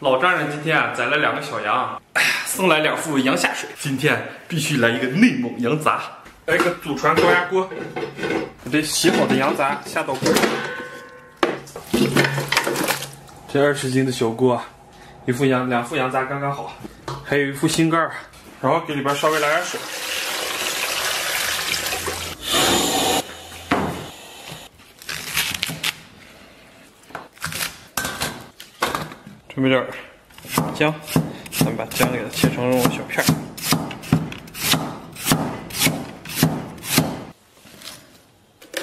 老丈人今天啊宰了两个小羊，哎呀，送来两副羊下水。今天必须来一个内蒙羊杂，来一个祖传高压锅，把这洗好的羊杂下到锅里。这二十斤的小锅，一副羊两副羊杂刚刚好，还有一副心肝儿，然后给里边稍微来点水。准备点姜，咱们把姜给它切成这种小片儿。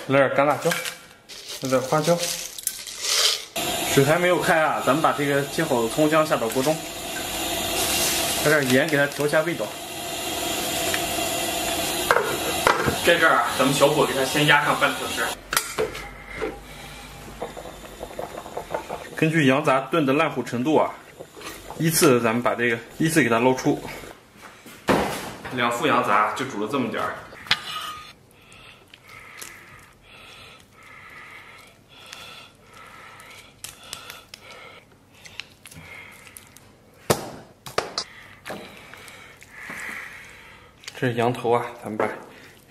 来点干辣椒，来点花椒。水还没有开啊，咱们把这个切好的葱姜下到锅中，来点盐给它调一下味道。在这儿啊，咱们小火给它先压上半个小时。根据羊杂炖的烂糊程度啊，依次咱们把这个依次给它捞出。两副羊杂就煮了这么点儿。这是羊头啊，咱们把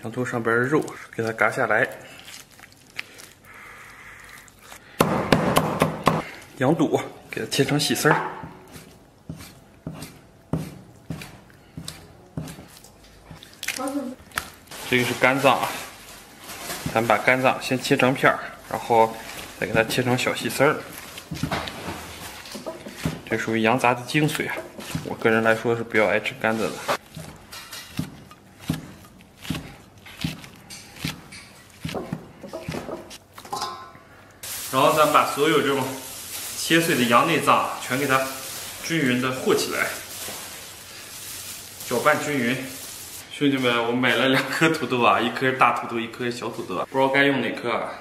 羊头上边的肉给它嘎下来。羊肚给它切成细丝儿，这个是肝脏啊，咱们把肝脏先切成片儿，然后再给它切成小细丝儿。这属于羊杂的精髓啊，我个人来说是比较爱吃肝子的。然后咱把所有这种。切碎的羊内脏全给它均匀的和起来，搅拌均匀。兄弟们，我买了两颗土豆啊，一颗大土豆，一颗小土豆，不知道该用哪颗啊。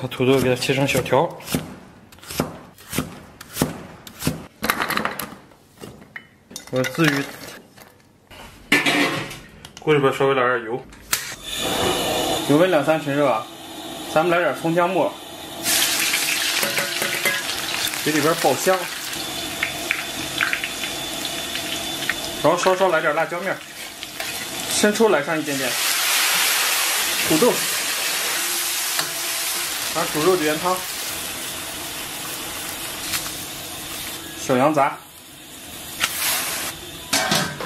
把土豆给它切成小条。我至于锅里边稍微来点油，油温两三成热啊。咱们来点葱姜末，给里边爆香，然后稍稍来点辣椒面，生抽来上一点点，土豆，拿煮肉的原汤，小羊杂，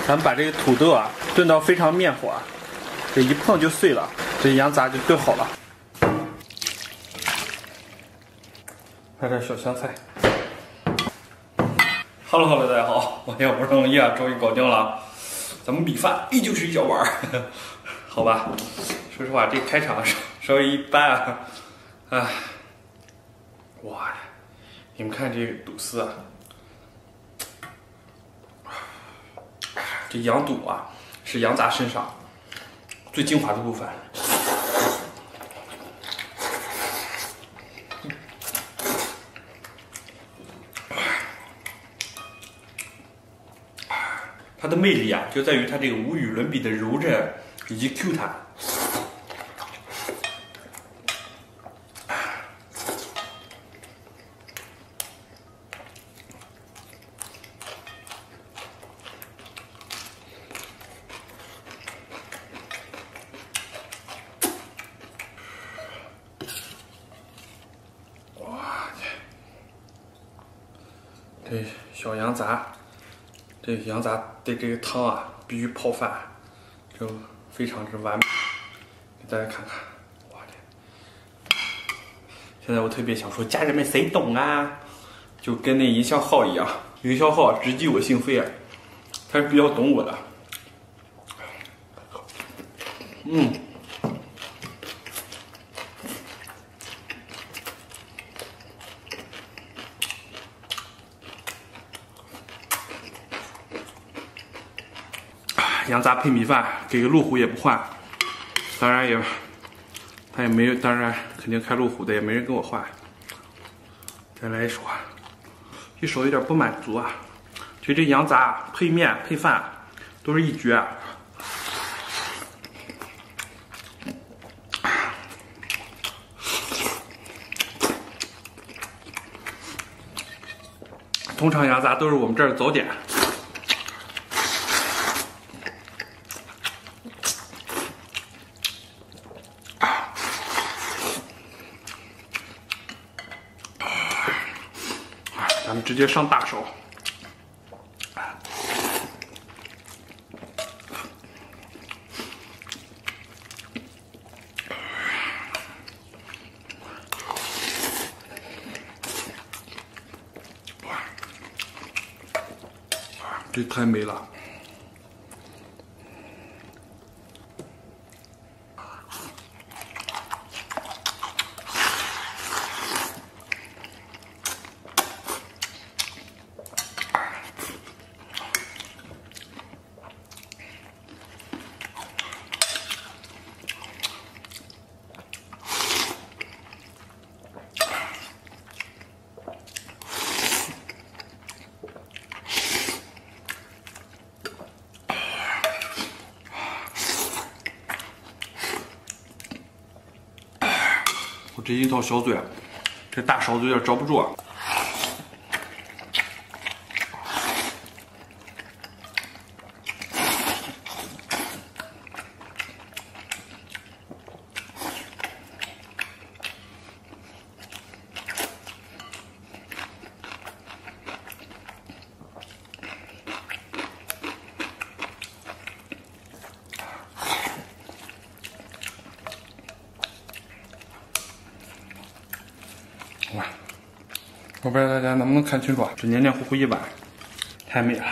咱们把这个土豆啊炖到非常面火，这一碰就碎了，这羊杂就炖好了。来点小香菜。Hello Hello，大家好，我也不容易啊，终于搞定了。咱们米饭依旧是一小碗，好吧？说实话，这开场稍稍微一般啊。哎，哇，你们看这肚丝啊，这羊肚啊，是羊杂身上最精华的部分。它的魅力啊，就在于它这个无与伦比的柔韧以及 Q 弹。哇这小羊杂。这羊杂对这个汤啊，必须泡饭，就非常之完美。给大家看看，我的！现在我特别想说，家人们谁懂啊？就跟那营销号一样，营销号直击我心扉啊，他是比较懂我的。嗯。羊杂配米饭，给个路虎也不换，当然也，他也没有，当然肯定开路虎的，也没人跟我换。再来一手啊，一手有点不满足啊，就这羊杂配面配饭都是一绝。通常羊杂都是我们这儿的早点。咱们直接上大手。这太美了！小嘴，这大勺子有点着不住啊。我不知道大家能不能看清楚啊？这黏黏糊糊一碗，太美了。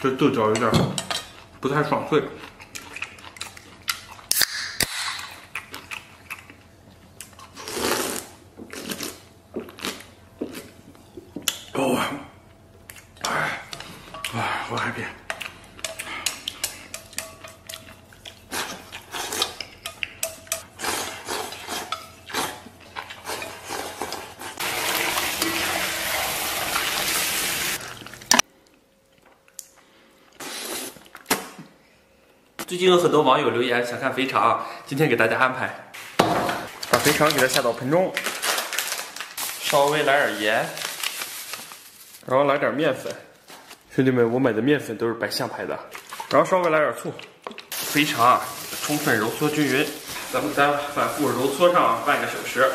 这豆角有点不太爽脆。近有很多网友留言想看肥肠，今天给大家安排，把肥肠给它下到盆中，稍微来点盐，然后来点面粉。兄弟们，我买的面粉都是白象牌的。然后稍微来点醋，肥肠啊，充分揉搓均匀，咱们再反复揉搓上半个小时，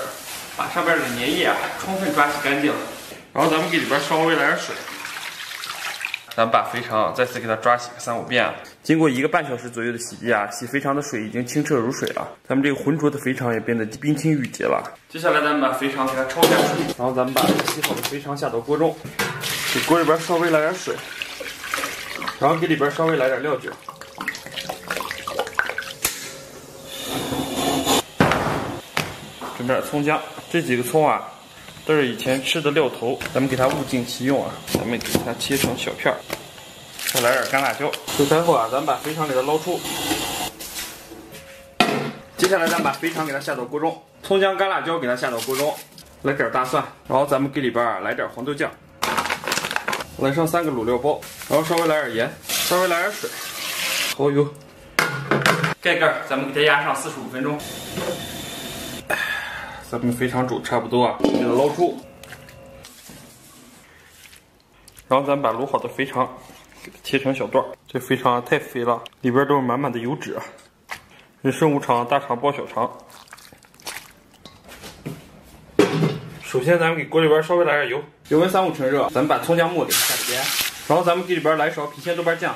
把上边的粘液啊充分抓洗干净。然后咱们给里边稍微来点水。咱们把肥肠再次给它抓洗个三五遍，经过一个半小时左右的洗涤啊，洗肥肠的水已经清澈如水了，咱们这个浑浊的肥肠也变得冰清玉洁了。接下来咱们把肥肠给它焯一下水，然后咱们把洗好的肥肠下到锅中，给锅里边稍微来点水，然后给里边稍微来点料酒，准备点葱姜，这几个葱啊。都是以前吃的料头，咱们给它物尽其用啊！咱们给它切成小片儿，再来点干辣椒。水开后啊，咱们把肥肠给它捞出。接下来咱们把肥肠给它下到锅中，葱姜干辣椒给它下到锅中，来点大蒜，然后咱们给里边啊来点黄豆酱，来上三个卤料包，然后稍微来点盐，稍微来点水，蚝油，盖盖，咱们给它压上四十五分钟。咱们肥肠煮差不多啊，给它捞出，然后咱们把卤好的肥肠给它切成小段这肥肠太肥了，里边都是满满的油脂啊！这生无肠，大肠包小肠。首先，咱们给锅里边稍微来点油，油温三五成热，咱们把葱姜末给它下里边，然后咱们给里边来勺郫县豆瓣酱，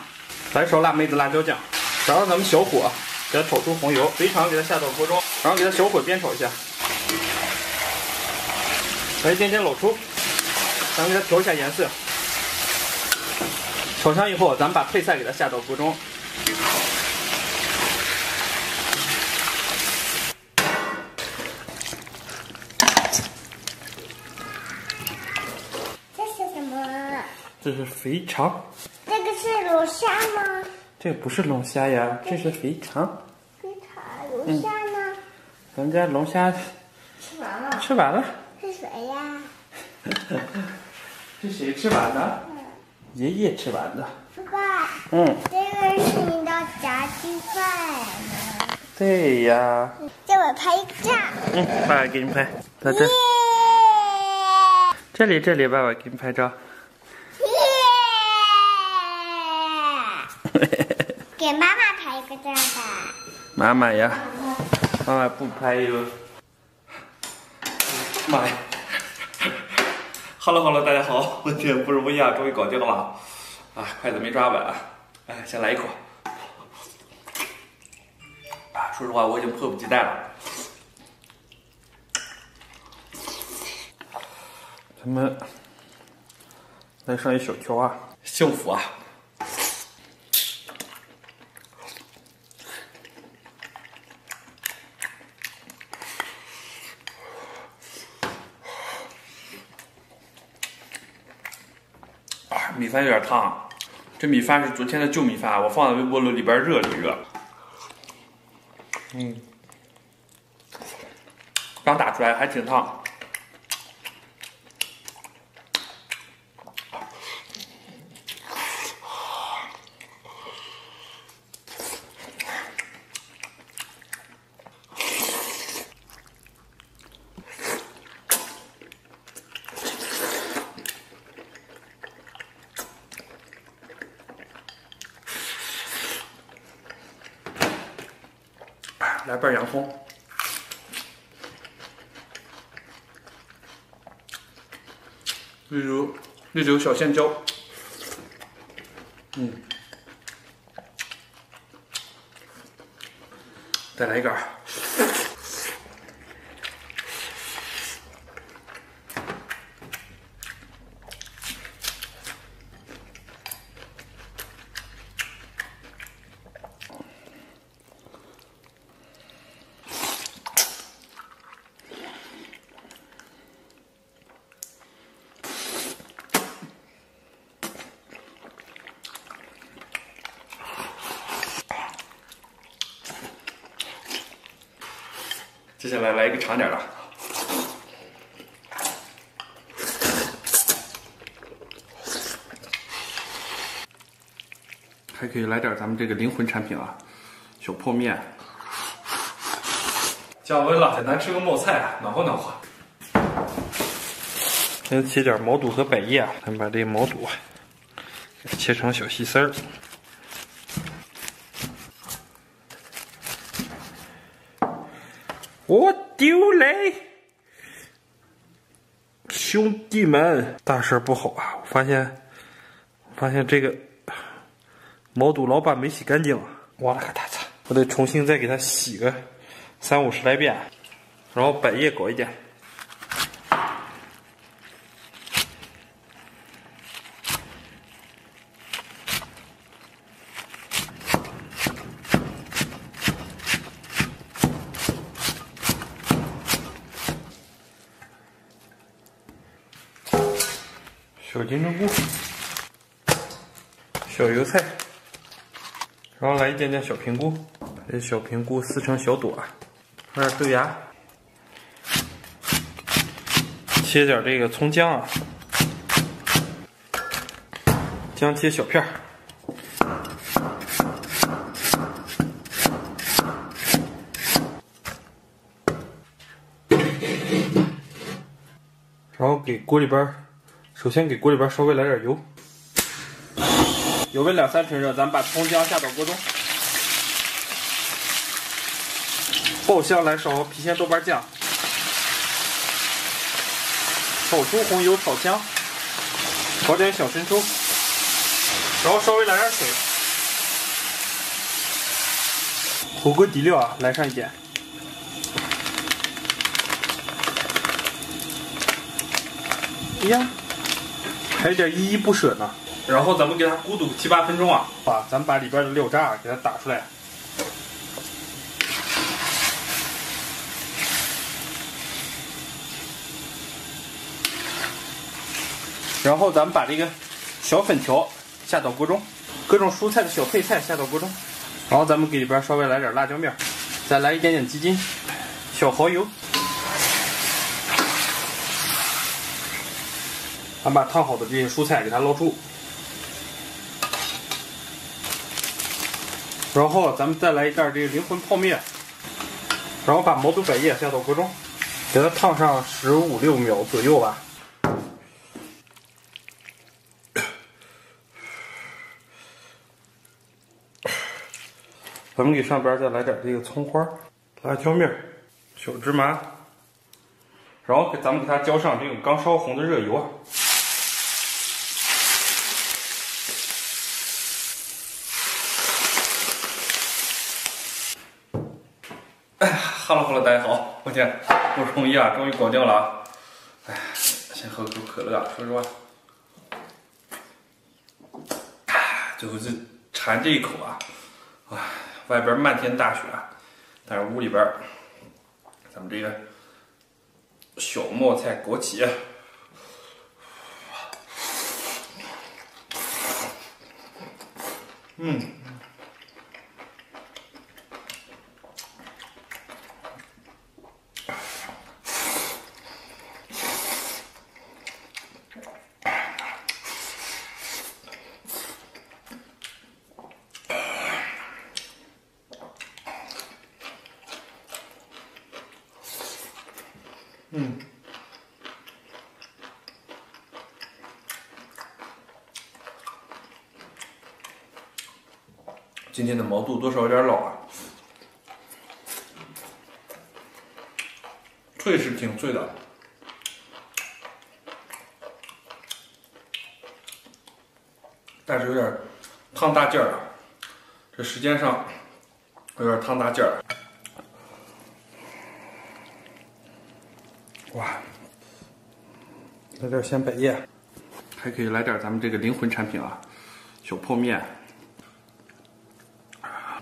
来勺辣妹子辣椒酱，然后咱们小火给它炒出红油，肥肠给它下到锅中，然后给它小火煸炒一下，来一点点老抽，咱们给它调一下颜色。炒香以后，咱们把配菜给它下到锅中。这是什么？这是肥肠，这个是龙虾吗？这个不是龙虾呀，这是肥肠。肥肠龙虾呢？咱们家龙虾吃完了。吃完了，是谁呀？是谁吃完的？爷爷吃完的。爸爸，嗯，这个是你的炸鸡饭。对呀。给我拍一张。嗯，爸爸给你拍，在这耶！这里这里，爸爸给你拍照。耶！给妈妈拍一个照吧。妈妈呀，妈妈不拍哟。妈呀！Hello Hello，大家好，我天不容易啊，终于搞定了。啊，筷子没抓稳，哎，先来一口。啊，说实话，我已经迫不及待了。咱们来上一小条啊，幸福啊！米饭有点烫，这米饭是昨天的旧米饭，我放在微波炉里边热了一热。嗯，刚打出来还挺烫。来瓣洋葱，例如例如小鲜椒，嗯，再来一根儿，接下来来一个长点儿的。还可以来点咱们这个灵魂产品啊，小泡面。降温了，简单吃个冒菜，暖和暖和。先切点毛肚和百叶，咱们把这毛肚切成小细丝儿。我丢嘞！郁闷，大事不好啊！我发现，发现这个毛肚老板没洗干净，我了个大擦！我得重新再给它洗个三五十来遍，然后百叶搞一点。小金针菇，小油菜，然后来一点点小平菇，把这小平菇撕成小朵，放点豆芽，切点这个葱姜啊，姜切小片。然后给锅里边，首先给锅里边稍微来点油，油温两三成热，咱们把葱姜下到锅中，爆香来勺郫县豆瓣酱，炒出红油炒香，炒点小生抽，然后稍微来点水，火锅底料啊，来上一点。哎呀，还有点依依不舍呢。然后咱们给它咕嘟七八分钟啊，把咱们把里边的料渣啊给它打出来。然后咱们把这个小粉条下到锅中，各种蔬菜的小配菜下到锅中，然后咱们给里边稍微来点辣椒面，再来一点点鸡精，小蚝油，咱把烫好的这些蔬菜给它捞出，然后咱们再来一袋这个灵魂泡面，然后把毛肚百叶下到锅中，给它烫上十五六秒左右吧。咱们给上边再来点这个葱花、辣椒面、小芝麻，然后给咱们给它浇上这个刚烧红的热油啊。哎呀，哈喽哈喽，大家好，我天，不容易啊，终于搞定了啊！哎，先喝口可乐，说实话，最后这馋这一口啊，哎。外边漫天大雪，但是屋里边，咱们这个小冒菜枸杞，嗯。嗯，今天的毛肚多少有点老啊，脆是挺脆的，但是有点烫大劲儿了，这时间上有点烫大劲儿。来点鲜百叶，还可以来点咱们这个灵魂产品啊，小泡面，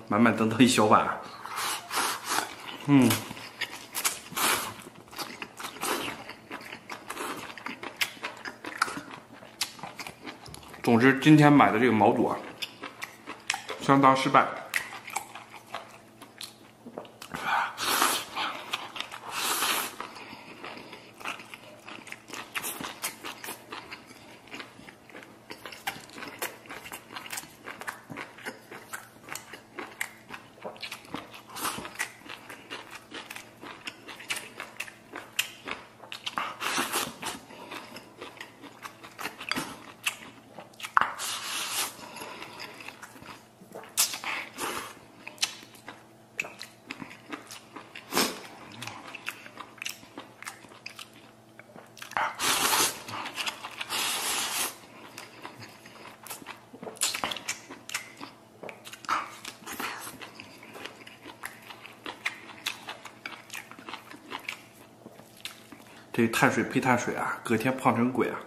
满满当当一小碗，嗯，总之今天买的这个毛肚啊，相当失败。这碳水配碳水啊，隔天胖成鬼啊！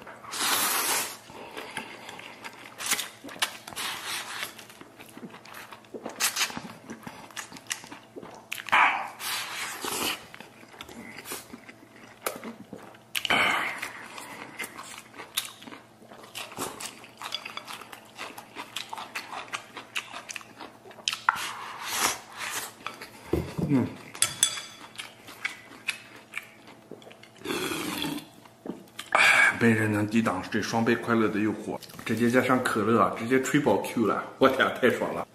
没人能抵挡这双倍快乐的诱惑，直接加上可乐，直接吹爆 Q 了！我天，太爽了，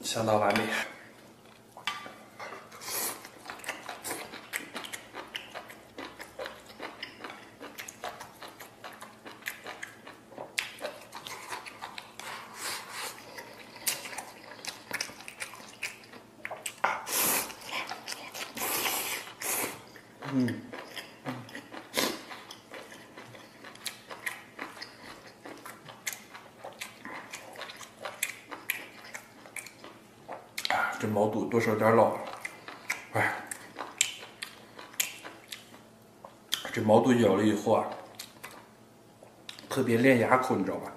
相当完美。嗯。这毛肚多少有点老，哎，这毛肚咬了以后啊，特别练牙口，你知道吧？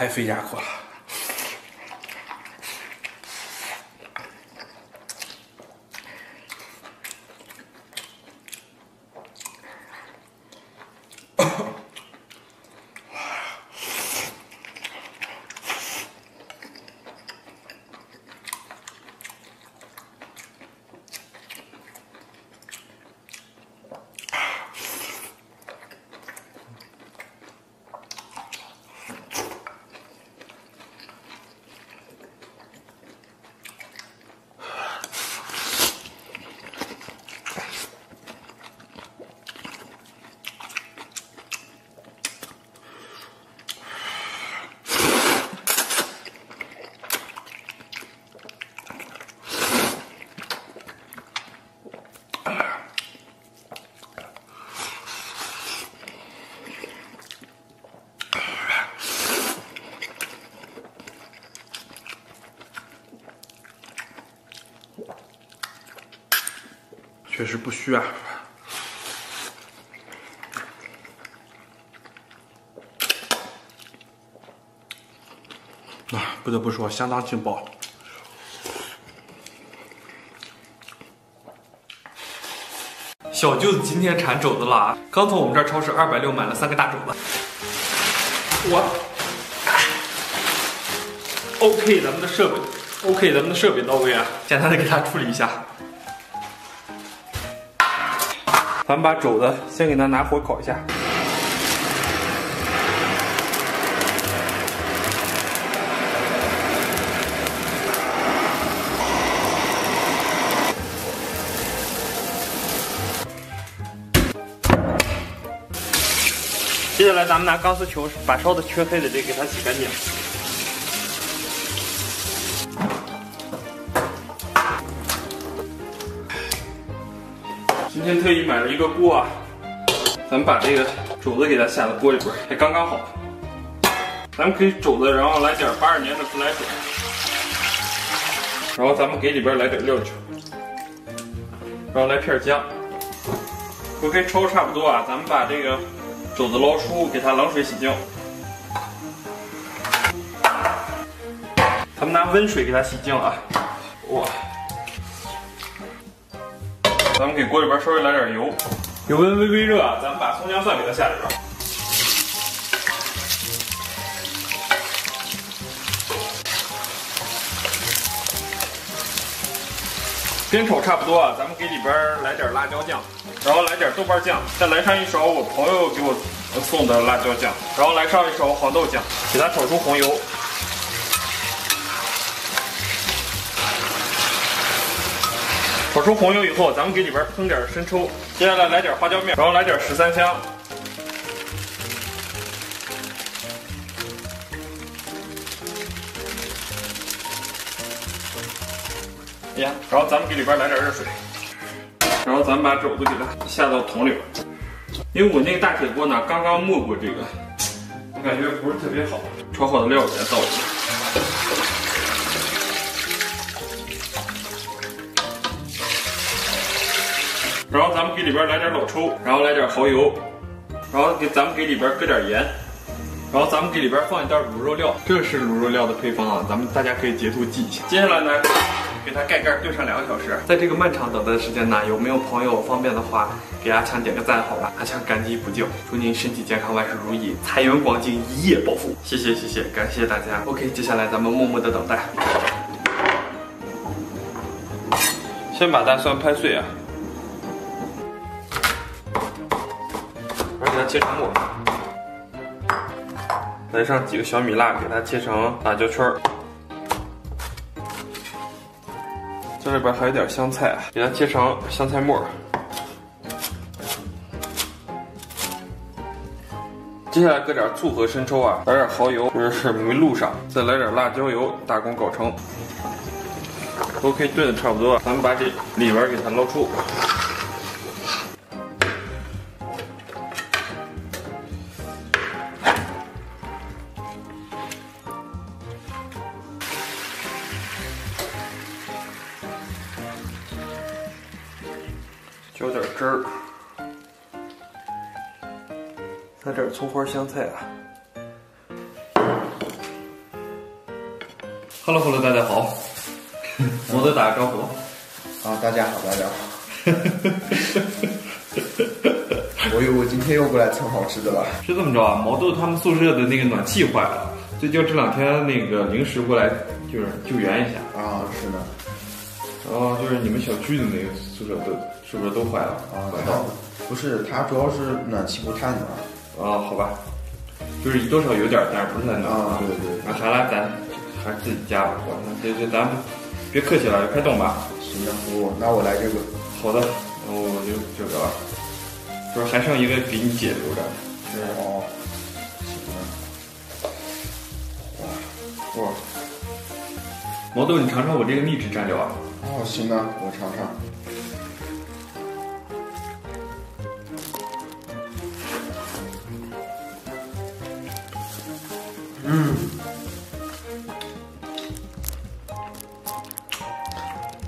太费牙口了。确实不虚啊！啊，不得不说，相当劲爆。小舅子今天馋肘子了啊！刚从我们这儿超市二百六买了三个大肘子。我，OK，咱们的设备，OK，咱们的设备到位啊！简单的给它处理一下。咱们把肘子先给它拿火烤一下。接下来，咱们拿钢丝球把烧的黢黑的这给它洗干净。今天特意买了一个锅啊，咱们把这个肘子给它下到锅里边，还刚刚好。咱们可以肘子，然后来点八二年的自来水，然后咱们给里边来点料酒，然后来片姜。OK，焯差不多啊，咱们把这个。肘子捞出，给它冷水洗净。咱们拿温水给它洗净啊！咱们给锅里边稍微来点油，油温微微热啊，咱们把葱姜蒜给它下里边。煸炒差不多啊，咱们给里边来点辣椒酱。然后来点豆瓣酱，再来上一勺我朋友给我送的辣椒酱，然后来上一勺黄豆酱，给它炒出红油。炒出红油以后，咱们给里边烹点生抽，接下来来点花椒面，然后来点十三香。哎呀，然后咱们给里边来点热水。然后咱们把肘子给它下到桶里边，因为我那个大铁锅呢，刚刚没过这个，我感觉不是特别好。炒好的料给它倒进去，咱们给里边来点老抽，然后来点蚝油，然后给咱们给里边搁点盐，然后咱们给里边放一袋卤肉料，这是卤肉料的配方啊，咱们大家可以截图记一下。接下来呢，给它盖盖炖上两个小时。在这个漫长等待的时间呢，有没有朋友方便的话，给阿强点个赞好吧？阿强感激不尽，祝您身体健康，万事如意，财源广进，一夜暴富。谢谢谢谢，感谢大家。OK，接下来咱们默默的等待。先把大蒜拍碎啊，它切成末。来上几个小米辣，给它切成辣椒圈儿。这里边还有点香菜，给它切成香菜末。接下来搁点醋和生抽啊，来点蚝油，这是没露上，再来点辣椒油，大功告成。OK，炖的差不多，咱们把这里边给它捞出。葱花香菜啊。Hello Hello，大家好，我都打个招呼。啊，大家好，大家好。我又我今天又过来蹭好吃的了。是这么着啊，毛豆他们宿舍的那个暖气坏了，所以就这两天那个临时过来就是救援一下。啊，是的。然后就是你们小区的那个宿舍都是不是都坏了？啊，不是，它主要是暖气不太暖。啊，好吧，就是多少有点儿，但是不是很暖啊对对那还来咱还是自己加吧，我那这这咱别客气了，开动吧。行的，我那我来这个。好的，那我就这个，就是还剩一个给你姐留着。哦。行哇。哇，毛豆，你尝尝我这个秘制蘸料啊。哦，行啊，我尝尝。嗯，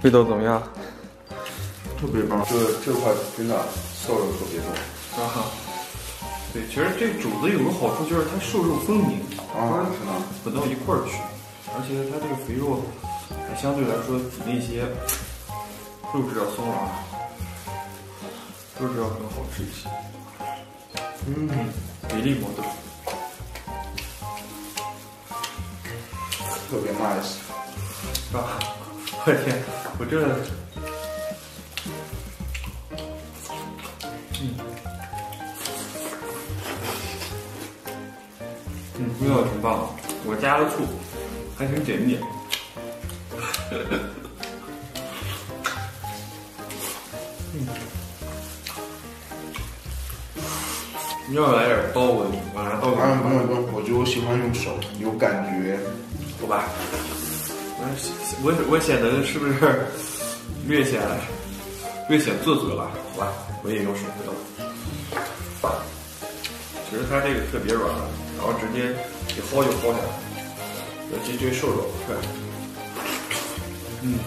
味道怎么样？特别棒。这这块真的瘦肉特别多。啊哈。对，其实这煮子有个好处就是它瘦肉分明，啊，是的。混到一块儿去，而且它这个肥肉还相对来说比那些肉质要松软，肉质要更好吃一些。嗯，美丽毛豆，特别 nice。是吧？我天，我这，嗯，嗯，味道挺棒的，我加了醋，还挺解腻。你要来点刀，我我拿刀给啊，不你用不用，我觉得我喜欢用手，有感觉。好吧？我我我显得是不是略显略显做作了？好吧，我也用手指头。其实它这个特别软，然后直接一薅就薅下来，尤其这瘦肉，对，嗯。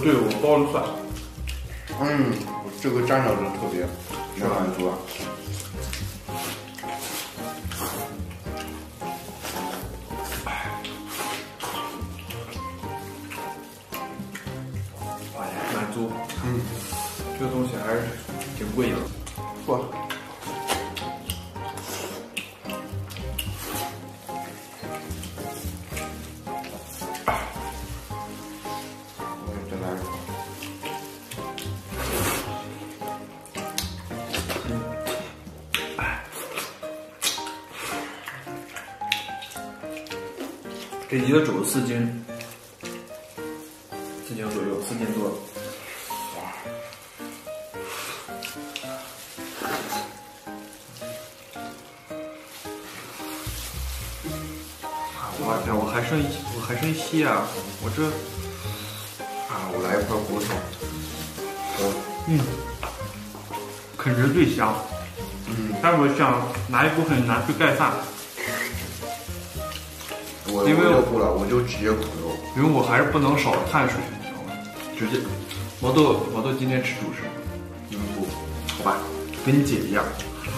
对，我包了蒜。嗯，这个蘸料真特别是满足啊。哎呀，满足。嗯，这个东西还是挺贵的。这一个煮四斤，四斤左右，四斤多。我哇天，我还剩一我还剩一些啊！我这啊，我来一块骨头。嗯，啃着最香。嗯，但是我想拿一部分拿去盖饭，我因为我就不了，我就直接骨肉。因为我还是不能少碳水，你知道吗？直接，毛豆毛豆今天吃主食，嗯不，好吧，跟你姐一样。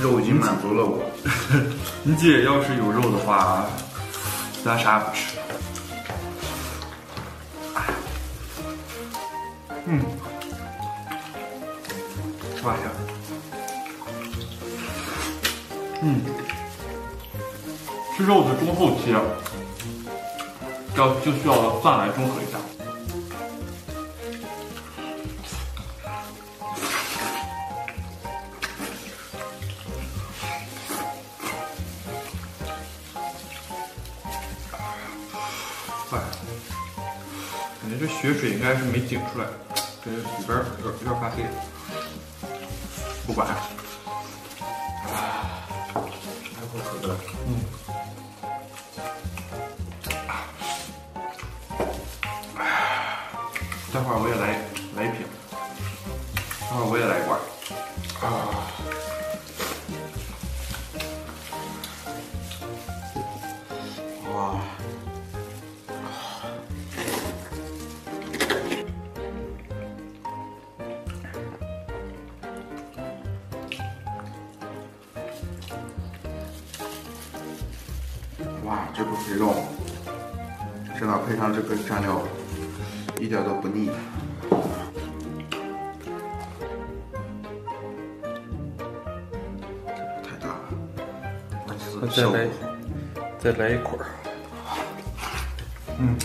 肉已经满足了我。你姐要是有肉的话，咱啥也不吃。嗯，哇呀，嗯，吃肉的中后期，要就需要饭来中和一下。感觉这血水应该是没顶出来，这里边有点有点发黑。不管，待会儿我也来太大了，但是再来再来一块儿。嗯，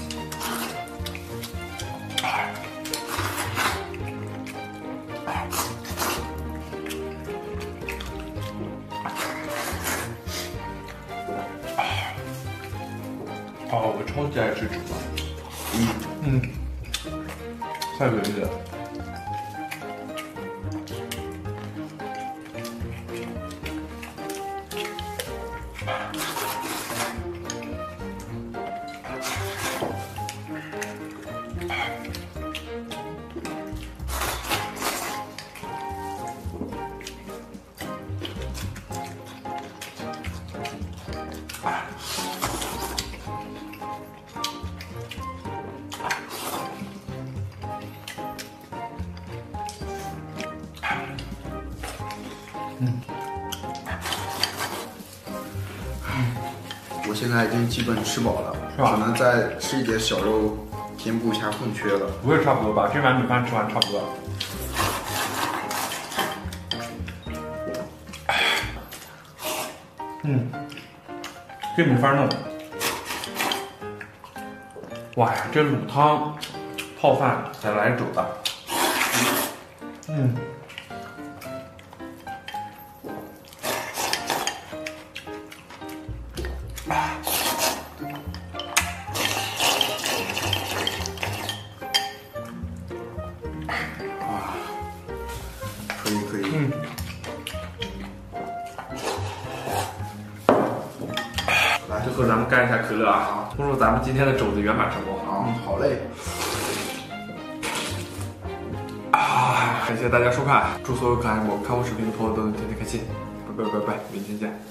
我现在已经基本吃饱了，是吧只能再吃一点小肉填补一下空缺了。不会差不多吧，这碗米饭吃完差不多了。嗯，这没法弄。哇呀，这卤汤泡饭再来煮的。嗯。们今天的肘子圆满成功啊，好嘞，啊！感谢大家收看，祝所有可爱我看我视频的朋友都能天天开心，拜拜拜拜，明天见。